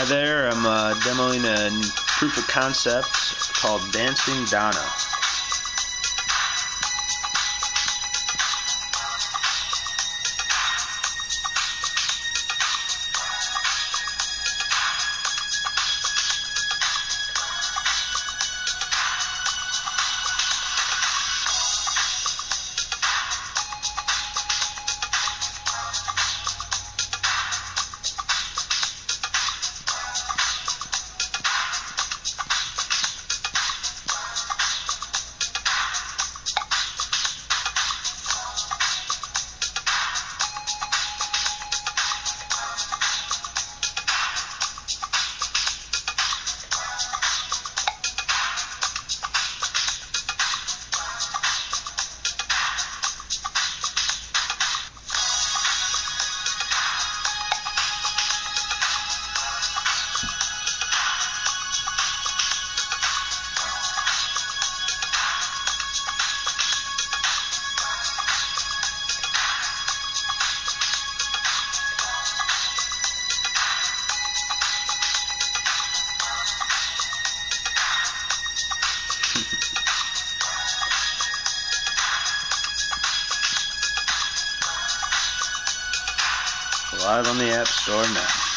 Hi there, I'm uh, demoing a proof of concept called Dancing Donna. Live on the App Store now.